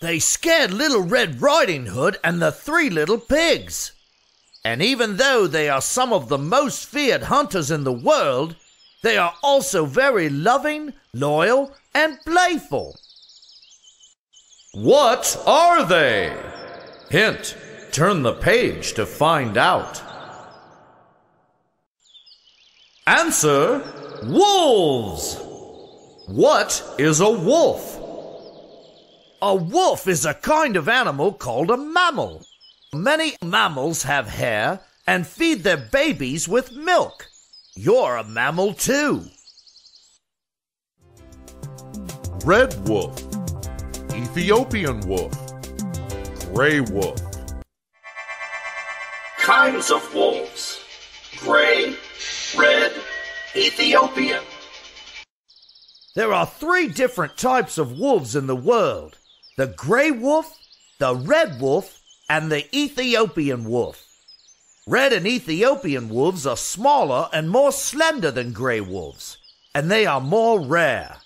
They scared Little Red Riding Hood and the three little pigs. And even though they are some of the most feared hunters in the world, they are also very loving, loyal, and playful. What are they? Hint, turn the page to find out. Answer Wolves! What is a wolf? A wolf is a kind of animal called a mammal. Many mammals have hair and feed their babies with milk. You're a mammal too. Red wolf, Ethiopian wolf, gray wolf. Kinds of wolves gray, red, Ethiopian. There are three different types of wolves in the world the gray wolf, the red wolf, and the Ethiopian wolf. Red and Ethiopian wolves are smaller and more slender than gray wolves, and they are more rare.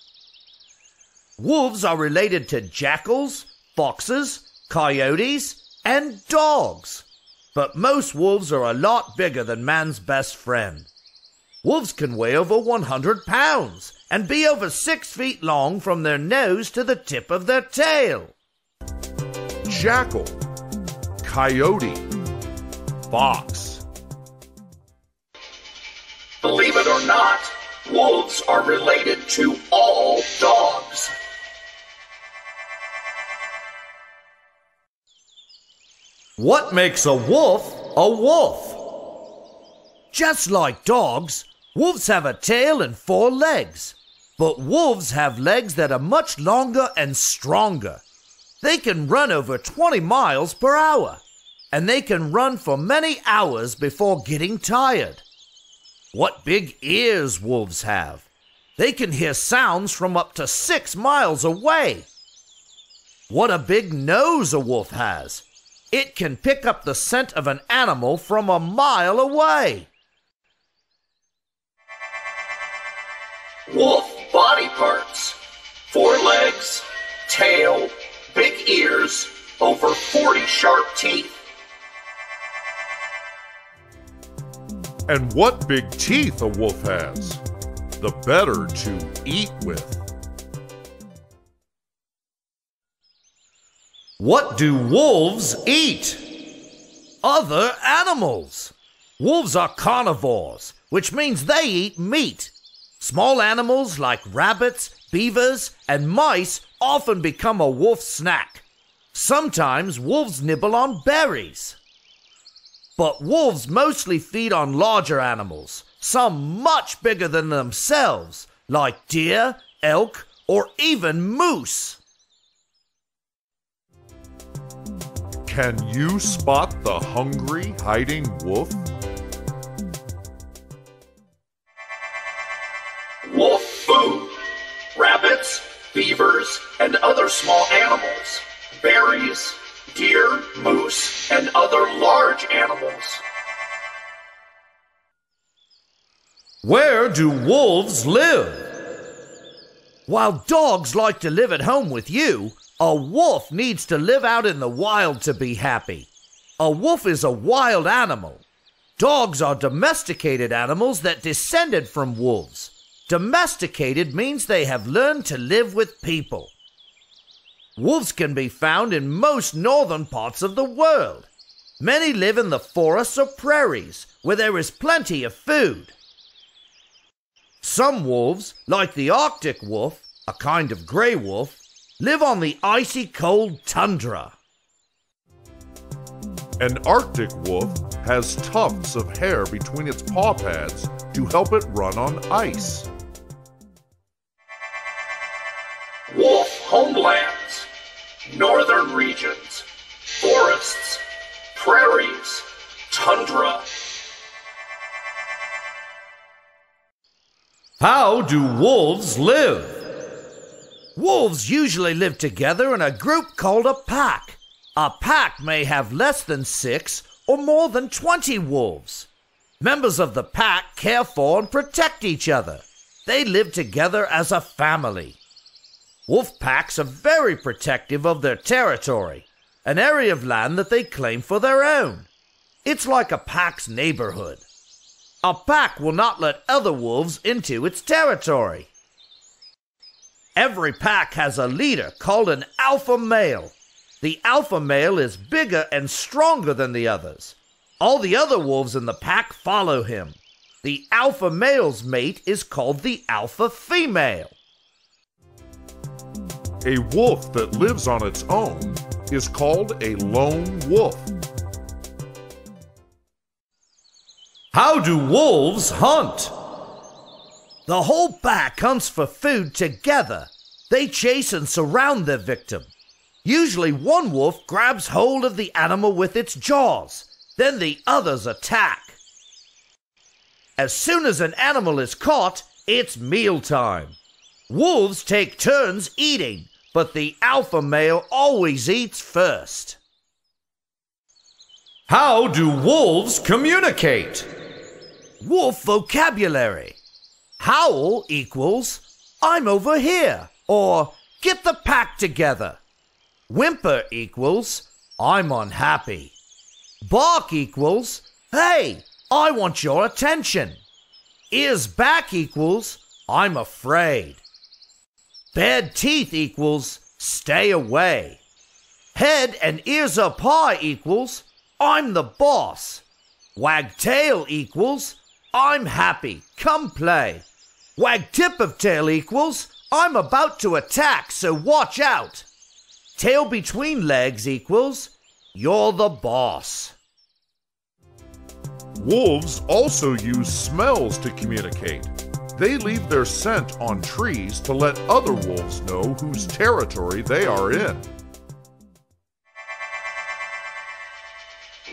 Wolves are related to jackals, foxes, coyotes, and dogs. But most wolves are a lot bigger than man's best friend. Wolves can weigh over 100 pounds and be over six feet long from their nose to the tip of their tail. Jackal, coyote, fox. Believe it or not, wolves are related to all dogs. What makes a wolf a wolf? Just like dogs, wolves have a tail and four legs. But wolves have legs that are much longer and stronger. They can run over 20 miles per hour, and they can run for many hours before getting tired. What big ears wolves have! They can hear sounds from up to six miles away. What a big nose a wolf has! It can pick up the scent of an animal from a mile away. Wolf body parts four legs, tail, big ears, over 40 sharp teeth. And what big teeth a wolf has, the better to eat with. What do wolves eat? Other animals. Wolves are carnivores, which means they eat meat. Small animals like rabbits, beavers, and mice often become a wolf's snack. Sometimes wolves nibble on berries. But wolves mostly feed on larger animals, some much bigger than themselves, like deer, elk, or even moose. Can you spot the hungry hiding wolf? Deer, moose, and other large animals. Where do wolves live? While dogs like to live at home with you, a wolf needs to live out in the wild to be happy. A wolf is a wild animal. Dogs are domesticated animals that descended from wolves. Domesticated means they have learned to live with people. Wolves can be found in most northern parts of the world. Many live in the forests or prairies where there is plenty of food. Some wolves, like the Arctic wolf, a kind of gray wolf, live on the icy cold tundra. An Arctic wolf has tufts of hair between its paw pads to help it run on ice. Wolf homelands, northern regions, forests, prairies, tundra. How do wolves live? Wolves usually live together in a group called a pack. A pack may have less than six or more than 20 wolves. Members of the pack care for and protect each other. They live together as a family. Wolf packs are very protective of their territory, an area of land that they claim for their own. It's like a pack's neighborhood. A pack will not let other wolves into its territory. Every pack has a leader called an alpha male. The alpha male is bigger and stronger than the others. All the other wolves in the pack follow him. The alpha male's mate is called the alpha female. A wolf that lives on its own is called a lone wolf. How do wolves hunt? The whole pack hunts for food together. They chase and surround their victim. Usually, one wolf grabs hold of the animal with its jaws, then the others attack. As soon as an animal is caught, it's mealtime. Wolves take turns eating, but the alpha male always eats first. How do wolves communicate? Wolf vocabulary. Howl equals I'm over here, or get the pack together. Whimper equals I'm unhappy. Bark equals hey, I want your attention. Ears back equals I'm afraid. Bad teeth equals stay away. Head and ears high equals I'm the boss. Wag tail equals I'm happy, come play. Wag tip of tail equals I'm about to attack, so watch out. Tail between legs equals you're the boss. Wolves also use smells to communicate. They leave their scent on trees to let other wolves know whose territory they are in.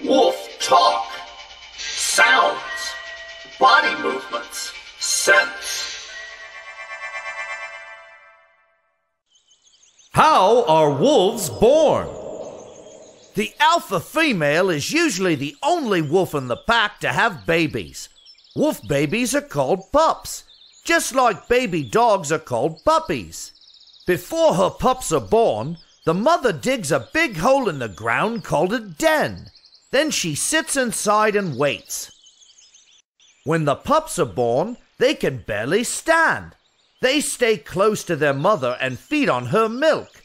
Wolf talk. Sounds. Body movements. Scents. How are wolves born? The alpha female is usually the only wolf in the pack to have babies. Wolf babies are called pups, just like baby dogs are called puppies. Before her pups are born, the mother digs a big hole in the ground called a den. Then she sits inside and waits. When the pups are born, they can barely stand. They stay close to their mother and feed on her milk.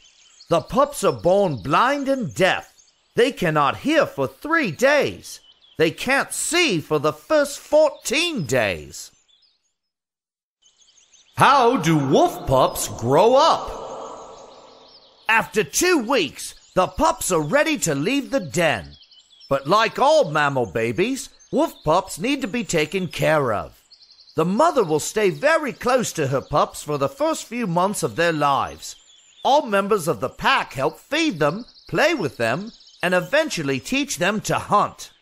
The pups are born blind and deaf. They cannot hear for three days. They can't see for the first 14 days. How do wolf pups grow up? After two weeks, the pups are ready to leave the den. But like all mammal babies, wolf pups need to be taken care of. The mother will stay very close to her pups for the first few months of their lives. All members of the pack help feed them, play with them, and eventually teach them to hunt.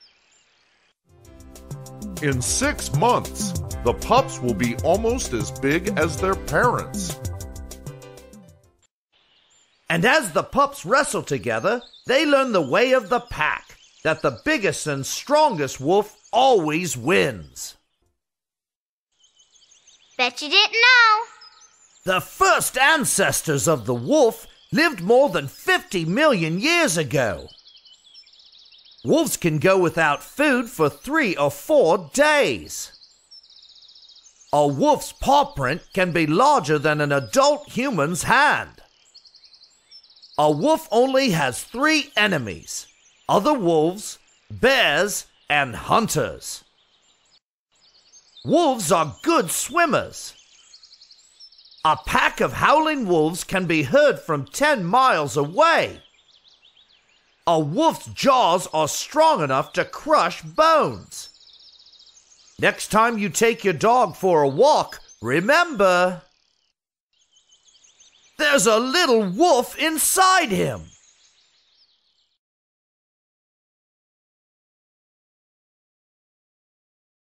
In six months, the pups will be almost as big as their parents. And as the pups wrestle together, they learn the way of the pack that the biggest and strongest wolf always wins. Bet you didn't know. The first ancestors of the wolf lived more than 50 million years ago. Wolves can go without food for three or four days. A wolf's paw print can be larger than an adult human's hand. A wolf only has three enemies other wolves, bears, and hunters. Wolves are good swimmers. A pack of howling wolves can be heard from 10 miles away. A wolf's jaws are strong enough to crush bones. Next time you take your dog for a walk, remember there's a little wolf inside him.